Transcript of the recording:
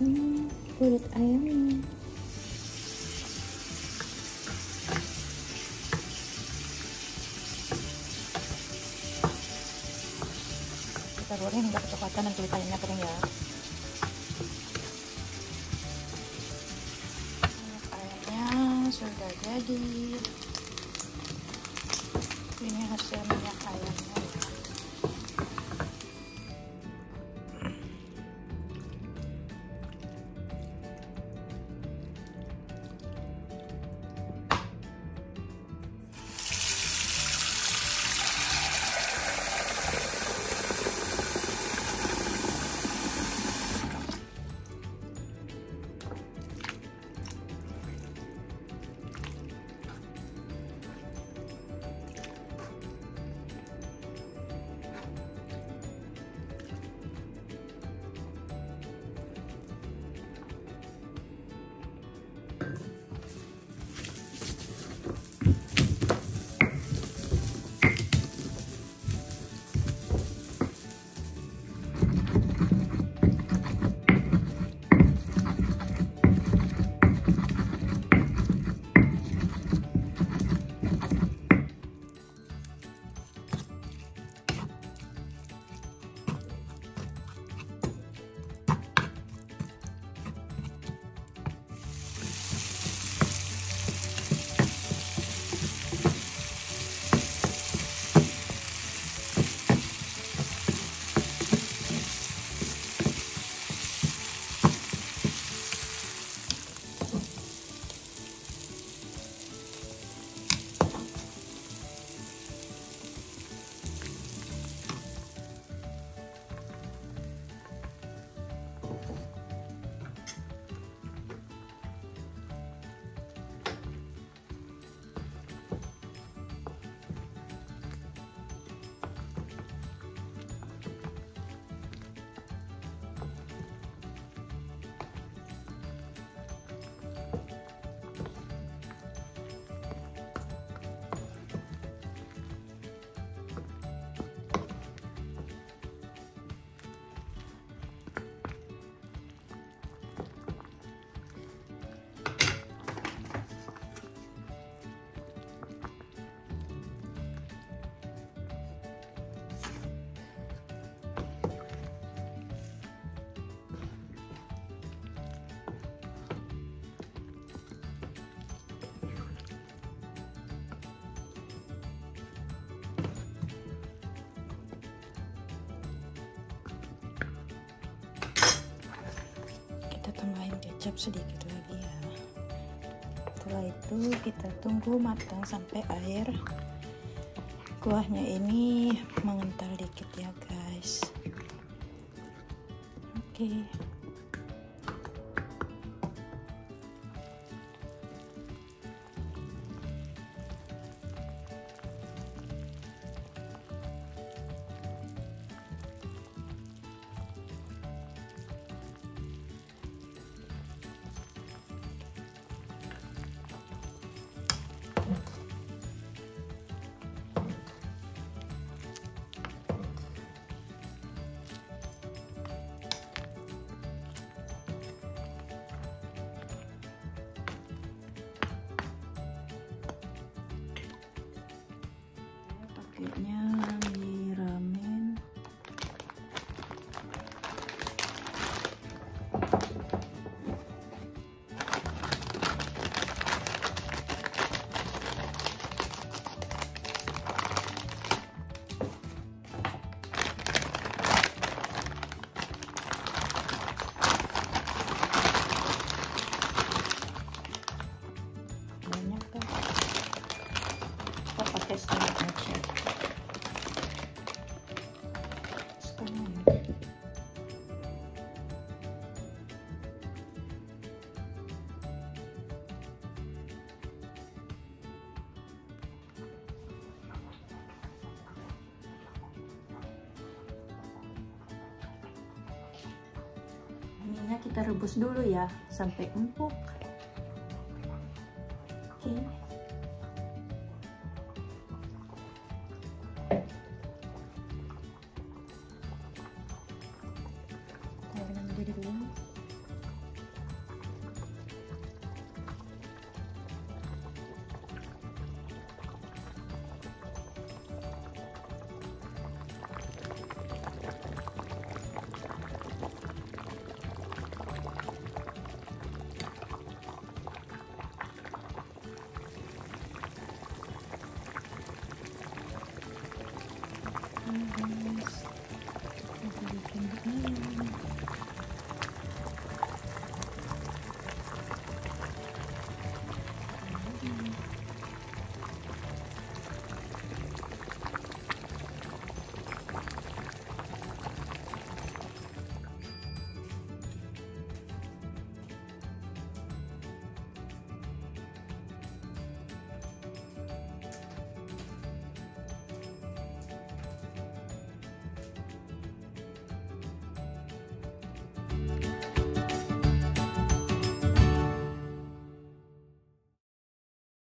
hmm, kulit ayamnya kita goreng hingga kecoklatan dan kulit ayamnya kering ya. Ayamnya sudah jadi. Ini hasil minyak ayamnya Kecap sedikit lagi ya. Setelah itu kita tunggu matang sampai air. Kuahnya ini mengental dikit ya guys. Oke. pakainya kita rebus dulu ya sampai empuk. Oke